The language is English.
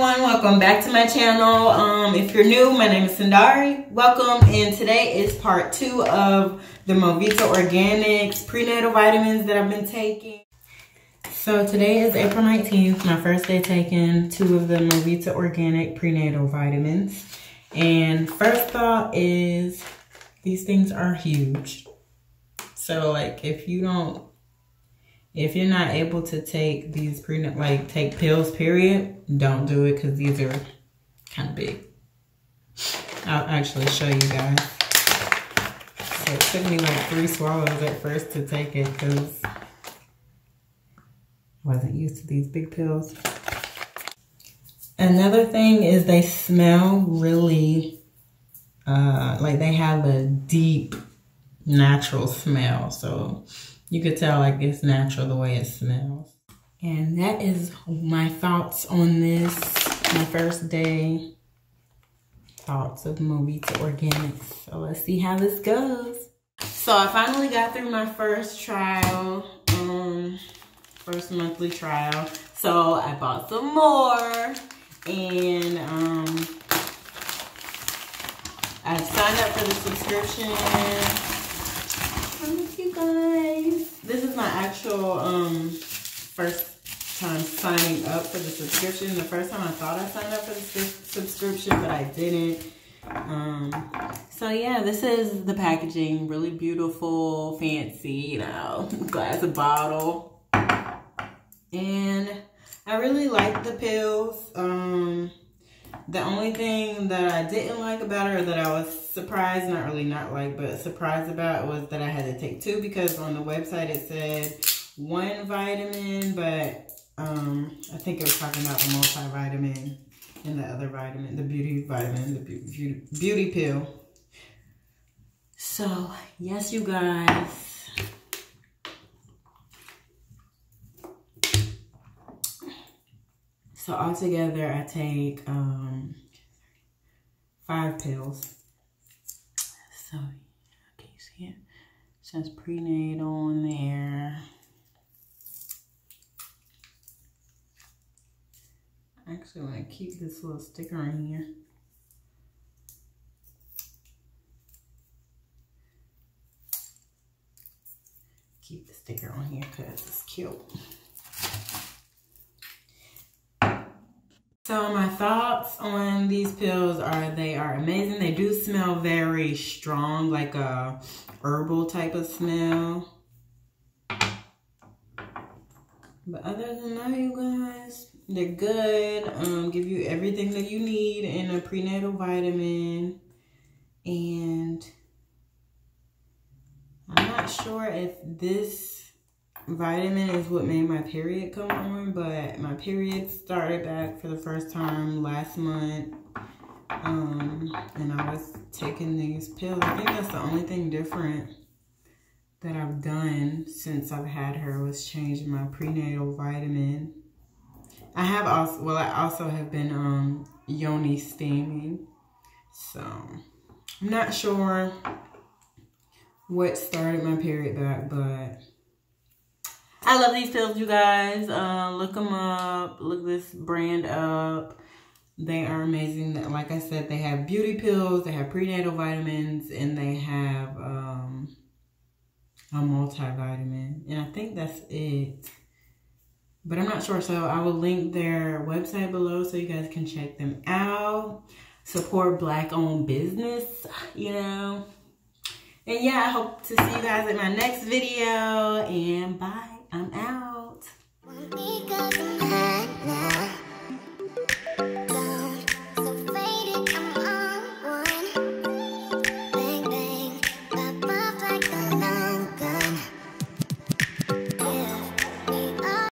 everyone, welcome back to my channel. Um, if you're new, my name is Sindari. Welcome, and today is part two of the Movita Organics prenatal vitamins that I've been taking. So today is April 19th, my first day taking two of the Movita Organic prenatal vitamins. And first thought is these things are huge. So like if you don't if you're not able to take these pre like take pills period don't do it because these are kind of big. I'll actually show you guys. So it took me like three swallows at first to take it because i wasn't used to these big pills. Another thing is they smell really uh like they have a deep natural smell so you could tell like it's natural the way it smells. And that is my thoughts on this. My first day thoughts of Movita Organics. So let's see how this goes. So I finally got through my first trial, um, first monthly trial. So I bought some more and um, I signed up for the subscription you guys. This is my actual um first time signing up for the subscription. The first time I thought I signed up for the subscription, but I didn't. Um, so yeah, this is the packaging. Really beautiful, fancy, you know, glass bottle. And I really like the pills. Um, the only thing that I didn't like about it or that I was surprised, not really not like, but surprised about was that I had to take two because on the website it said one vitamin, but um, I think it was talking about the multivitamin and the other vitamin, the beauty vitamin, the beauty, beauty pill. So, yes, you guys. So altogether, I take um, five pills. So, can you see it? it says prenatal in there. Actually, I'm going keep this little sticker in here. Keep the sticker on here because it's cute. So my thoughts on these pills are they are amazing. They do smell very strong, like a herbal type of smell. But other than that, you guys, they're good. Um, give you everything that you need in a prenatal vitamin. And I'm not sure if this vitamin is what made my period come on, but my period started back for the first time last month. Um, and I was taking these pills. I think that's the only thing different that I've done since I've had her was change my prenatal vitamin. I have also, well, I also have been um, yoni steaming. So, I'm not sure what started my period back, but I love these pills, you guys. Uh, look them up. Look this brand up. They are amazing. Like I said, they have beauty pills, they have prenatal vitamins, and they have um, a multivitamin. And I think that's it. But I'm not sure. So I will link their website below so you guys can check them out. Support black owned business, you know. And yeah, I hope to see you guys in my next video. And bye.